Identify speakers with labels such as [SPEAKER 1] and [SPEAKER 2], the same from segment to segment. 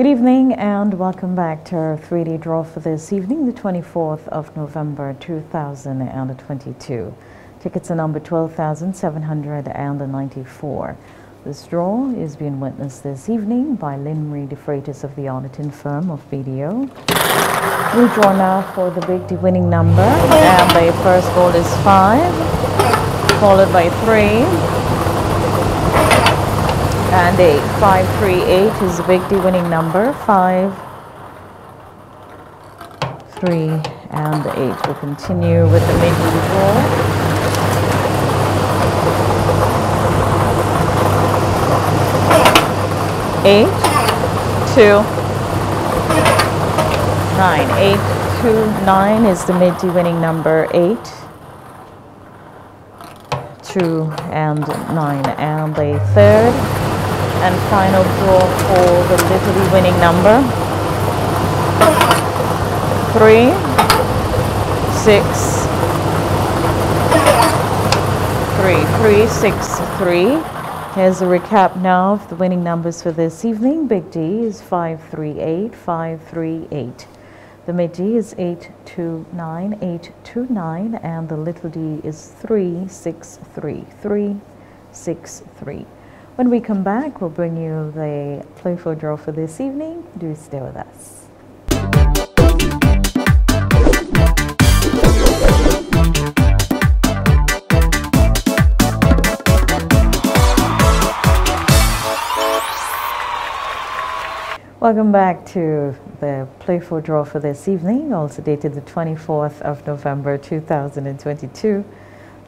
[SPEAKER 1] Good evening and welcome back to our 3D draw for this evening, the 24th of November 2022. Tickets are number 12,794. This draw is being witnessed this evening by Lynn Marie DeFreitas of the auditing firm of BDO. We draw now for the big winning number and the first ball is 5, followed by 3, and 8. 538 is the big D winning number. 5, 3, and 8. We'll continue with the mid draw. Eight, two, nine. Eight, two, nine is the mid winning number. Eight, two, and nine. And a third and final draw for the little D winning number. Three, six, three, three, six, three. Here's a recap now of the winning numbers for this evening. Big D is 538, 538. The mid D is 829, 829, and the little d is 363, 363. When we come back, we'll bring you the Play 4 draw for this evening. Do stay with us. Welcome back to the Play 4 draw for this evening, also dated the 24th of November 2022.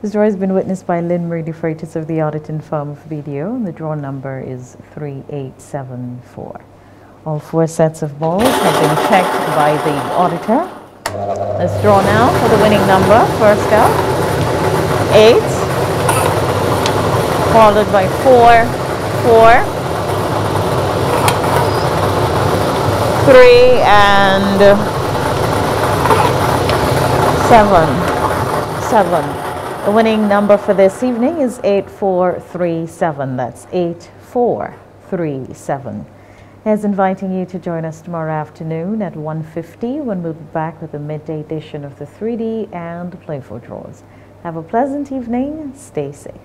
[SPEAKER 1] This draw has been witnessed by Lynn Marie DeFreitas of the auditing firm of BDO, the draw number is 3874. All four sets of balls have been checked by the auditor. Let's draw now for the winning number. First out, 8, followed by 4, 4, 3, and 7, 7. The winning number for this evening is 8437. That's 8437. Here's inviting you to join us tomorrow afternoon at 1.50 when we'll be back with a midday edition of the 3D and Play 4 Draws. Have a pleasant evening. Stay safe.